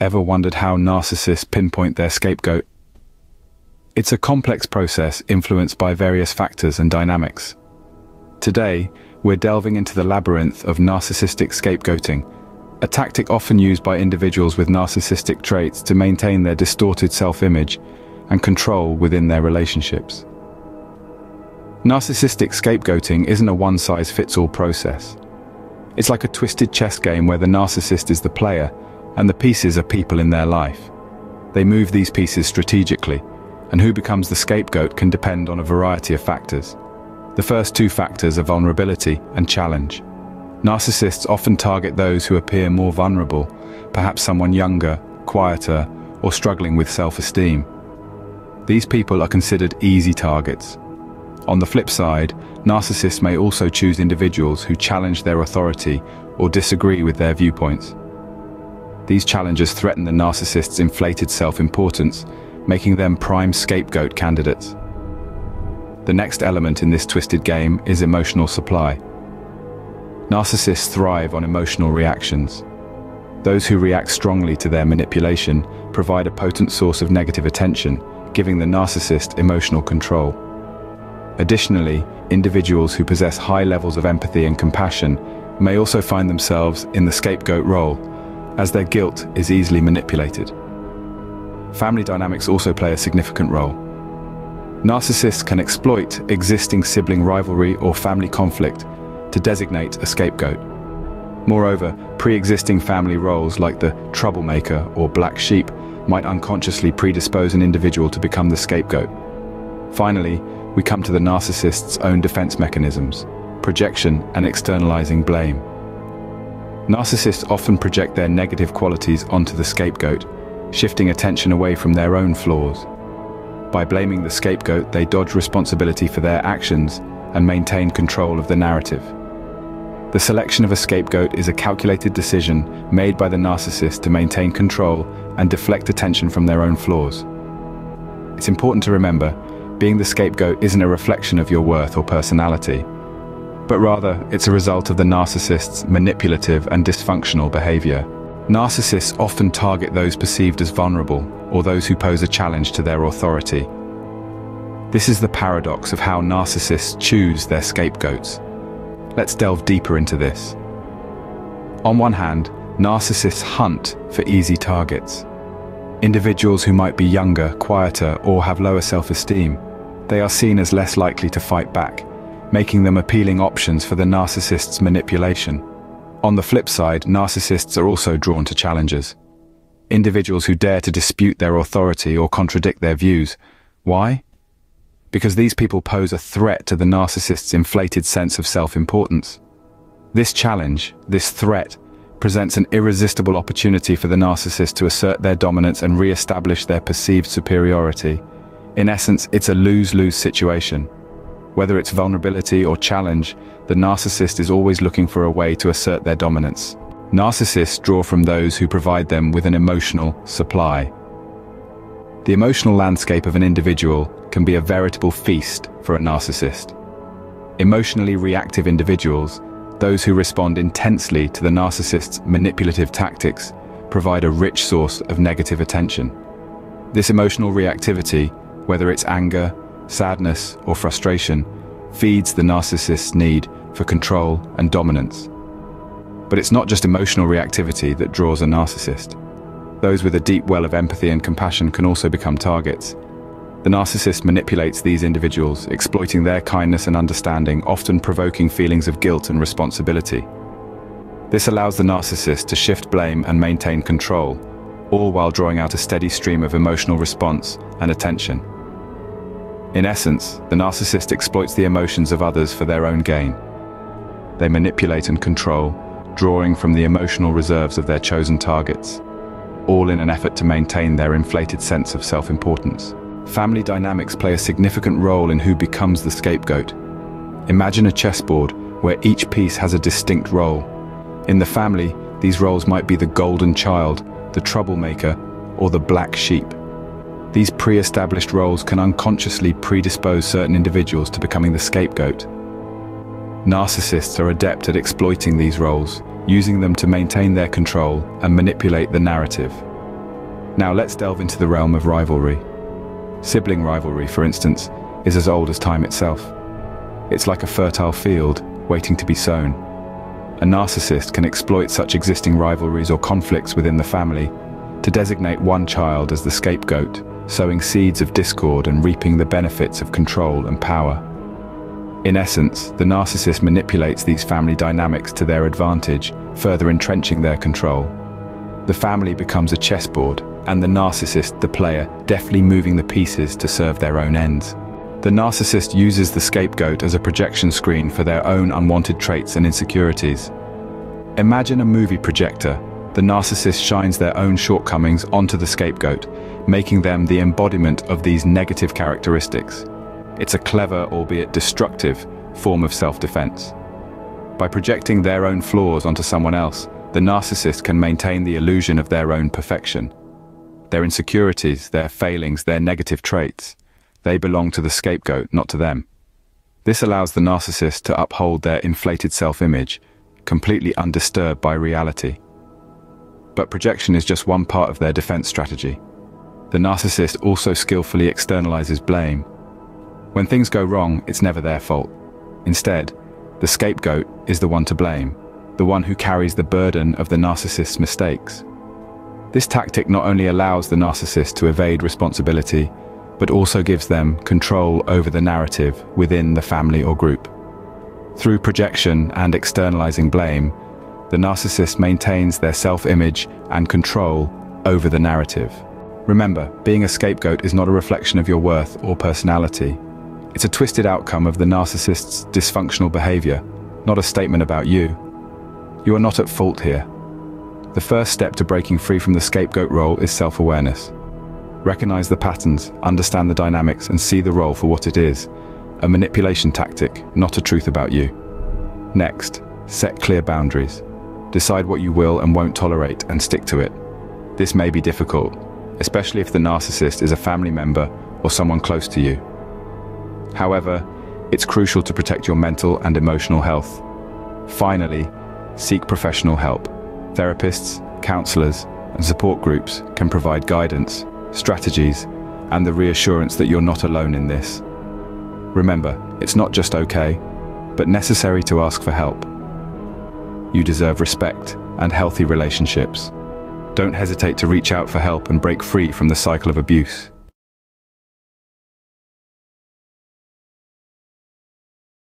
Ever wondered how narcissists pinpoint their scapegoat? It's a complex process influenced by various factors and dynamics. Today, we're delving into the labyrinth of narcissistic scapegoating, a tactic often used by individuals with narcissistic traits to maintain their distorted self-image and control within their relationships. Narcissistic scapegoating isn't a one-size-fits-all process. It's like a twisted chess game where the narcissist is the player and the pieces are people in their life. They move these pieces strategically, and who becomes the scapegoat can depend on a variety of factors. The first two factors are vulnerability and challenge. Narcissists often target those who appear more vulnerable, perhaps someone younger, quieter, or struggling with self-esteem. These people are considered easy targets. On the flip side, narcissists may also choose individuals who challenge their authority or disagree with their viewpoints. These challenges threaten the narcissist's inflated self-importance, making them prime scapegoat candidates. The next element in this twisted game is emotional supply. Narcissists thrive on emotional reactions. Those who react strongly to their manipulation provide a potent source of negative attention, giving the narcissist emotional control. Additionally, individuals who possess high levels of empathy and compassion may also find themselves in the scapegoat role, as their guilt is easily manipulated. Family dynamics also play a significant role. Narcissists can exploit existing sibling rivalry or family conflict to designate a scapegoat. Moreover, pre-existing family roles like the troublemaker or black sheep might unconsciously predispose an individual to become the scapegoat. Finally, we come to the narcissist's own defense mechanisms, projection and externalizing blame. Narcissists often project their negative qualities onto the scapegoat, shifting attention away from their own flaws. By blaming the scapegoat, they dodge responsibility for their actions and maintain control of the narrative. The selection of a scapegoat is a calculated decision made by the narcissist to maintain control and deflect attention from their own flaws. It's important to remember, being the scapegoat isn't a reflection of your worth or personality, but rather it's a result of the narcissist's manipulative and dysfunctional behavior. Narcissists often target those perceived as vulnerable or those who pose a challenge to their authority. This is the paradox of how narcissists choose their scapegoats. Let's delve deeper into this. On one hand, narcissists hunt for easy targets. Individuals who might be younger, quieter, or have lower self-esteem. They are seen as less likely to fight back, making them appealing options for the narcissist's manipulation. On the flip side, narcissists are also drawn to challengers. Individuals who dare to dispute their authority or contradict their views. Why? Because these people pose a threat to the narcissist's inflated sense of self-importance. This challenge, this threat, presents an irresistible opportunity for the narcissist to assert their dominance and re-establish their perceived superiority. In essence, it's a lose-lose situation. Whether it's vulnerability or challenge, the narcissist is always looking for a way to assert their dominance. Narcissists draw from those who provide them with an emotional supply. The emotional landscape of an individual can be a veritable feast for a narcissist. Emotionally reactive individuals, those who respond intensely to the narcissist's manipulative tactics, provide a rich source of negative attention. This emotional reactivity, whether it's anger, sadness, or frustration feeds the narcissist's need for control and dominance. But it's not just emotional reactivity that draws a narcissist. Those with a deep well of empathy and compassion can also become targets. The narcissist manipulates these individuals, exploiting their kindness and understanding, often provoking feelings of guilt and responsibility. This allows the narcissist to shift blame and maintain control, all while drawing out a steady stream of emotional response and attention. In essence, the narcissist exploits the emotions of others for their own gain. They manipulate and control, drawing from the emotional reserves of their chosen targets, all in an effort to maintain their inflated sense of self-importance. Family dynamics play a significant role in who becomes the scapegoat. Imagine a chessboard where each piece has a distinct role. In the family, these roles might be the golden child, the troublemaker, or the black sheep. These pre-established roles can unconsciously predispose certain individuals to becoming the scapegoat. Narcissists are adept at exploiting these roles, using them to maintain their control and manipulate the narrative. Now let's delve into the realm of rivalry. Sibling rivalry, for instance, is as old as time itself. It's like a fertile field, waiting to be sown. A narcissist can exploit such existing rivalries or conflicts within the family to designate one child as the scapegoat, sowing seeds of discord and reaping the benefits of control and power. In essence, the narcissist manipulates these family dynamics to their advantage, further entrenching their control. The family becomes a chessboard, and the narcissist, the player, deftly moving the pieces to serve their own ends. The narcissist uses the scapegoat as a projection screen for their own unwanted traits and insecurities. Imagine a movie projector. The narcissist shines their own shortcomings onto the scapegoat, making them the embodiment of these negative characteristics. It's a clever, albeit destructive, form of self-defense. By projecting their own flaws onto someone else, the narcissist can maintain the illusion of their own perfection. Their insecurities, their failings, their negative traits, they belong to the scapegoat, not to them. This allows the narcissist to uphold their inflated self-image, completely undisturbed by reality. But projection is just one part of their defense strategy. The narcissist also skillfully externalizes blame, when things go wrong, it's never their fault. Instead, the scapegoat is the one to blame, the one who carries the burden of the narcissist's mistakes. This tactic not only allows the narcissist to evade responsibility, but also gives them control over the narrative within the family or group. Through projection and externalizing blame, the narcissist maintains their self-image and control over the narrative. Remember, being a scapegoat is not a reflection of your worth or personality, it's a twisted outcome of the narcissist's dysfunctional behavior, not a statement about you. You are not at fault here. The first step to breaking free from the scapegoat role is self-awareness. Recognize the patterns, understand the dynamics, and see the role for what it is, a manipulation tactic, not a truth about you. Next, set clear boundaries. Decide what you will and won't tolerate and stick to it. This may be difficult, especially if the narcissist is a family member or someone close to you. However, it's crucial to protect your mental and emotional health. Finally, seek professional help. Therapists, counselors, and support groups can provide guidance, strategies, and the reassurance that you're not alone in this. Remember, it's not just okay, but necessary to ask for help. You deserve respect and healthy relationships. Don't hesitate to reach out for help and break free from the cycle of abuse.